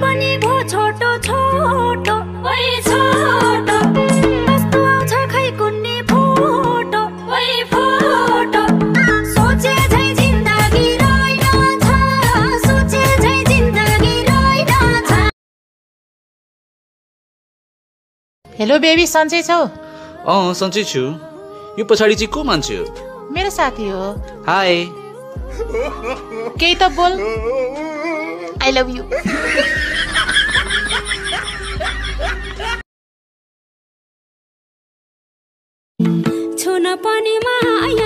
पनि भो छोटो छो हेलो बेबी सन्चै छौ? अँ सन्चै छु। यो पछाडि चाहिँ को मान्छे हो? मेरो साथी हो। हाई केही त बोल। आई लभ यु छुन पनि माया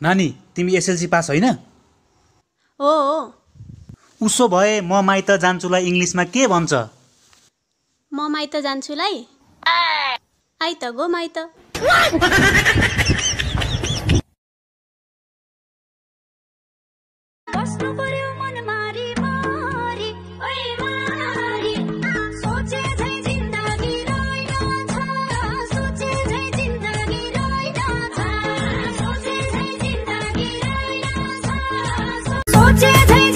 नानी तिमी एसएलसी पास होइन? हो उसो भए म माइत जान्छुलाई इङ्ग्लिसमा के भन्छ? म माइत जान्छुलाई आइ त गो माइत। Chia